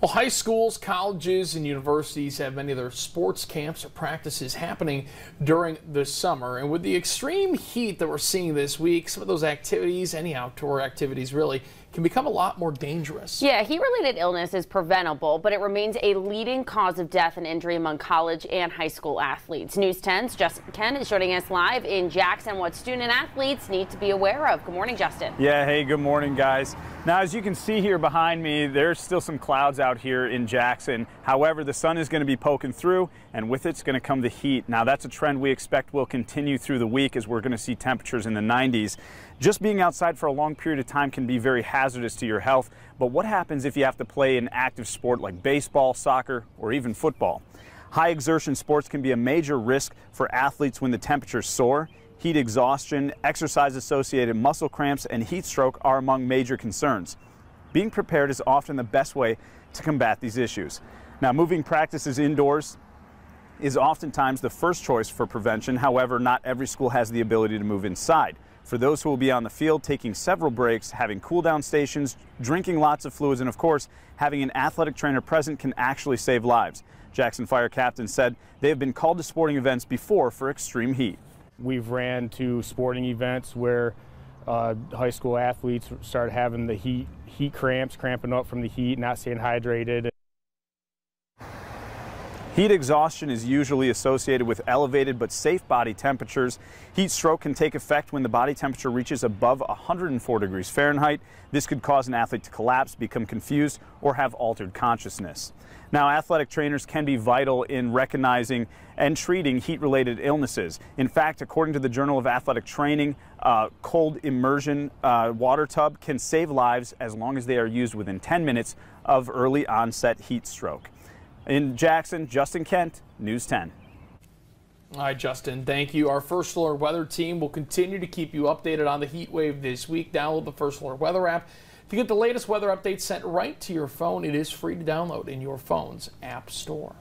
Well, high schools, colleges, and universities have many of their sports camps or practices happening during the summer. And with the extreme heat that we're seeing this week, some of those activities, any outdoor activities really, can become a lot more dangerous. Yeah, heat-related illness is preventable, but it remains a leading cause of death and injury among college and high school athletes. News 10's Justin Kent is joining us live in Jackson what student athletes need to be aware of. Good morning, Justin. Yeah, hey, good morning, guys. Now, as you can see here behind me, there's still some clouds out here in Jackson. However, the sun is going to be poking through, and with it's going to come the heat. Now, that's a trend we expect will continue through the week as we're going to see temperatures in the 90s. Just being outside for a long period of time can be very hazardous to your health, but what happens if you have to play an active sport like baseball, soccer, or even football? High exertion sports can be a major risk for athletes when the temperatures soar heat exhaustion, exercise associated muscle cramps, and heat stroke are among major concerns. Being prepared is often the best way to combat these issues. Now, moving practices indoors is oftentimes the first choice for prevention. However, not every school has the ability to move inside. For those who will be on the field, taking several breaks, having cool down stations, drinking lots of fluids, and of course, having an athletic trainer present can actually save lives. Jackson Fire Captain said they have been called to sporting events before for extreme heat. We've ran to sporting events where uh, high school athletes start having the heat heat cramps, cramping up from the heat, not staying hydrated. Heat exhaustion is usually associated with elevated but safe body temperatures. Heat stroke can take effect when the body temperature reaches above 104 degrees Fahrenheit. This could cause an athlete to collapse, become confused, or have altered consciousness. Now, athletic trainers can be vital in recognizing and treating heat-related illnesses. In fact, according to the Journal of Athletic Training, uh, cold immersion uh, water tub can save lives as long as they are used within 10 minutes of early onset heat stroke. In Jackson, Justin Kent, News 10. All right, Justin, thank you. Our First Alert Weather team will continue to keep you updated on the heat wave this week. Download the First Alert Weather app. To get the latest weather updates sent right to your phone, it is free to download in your phone's app store.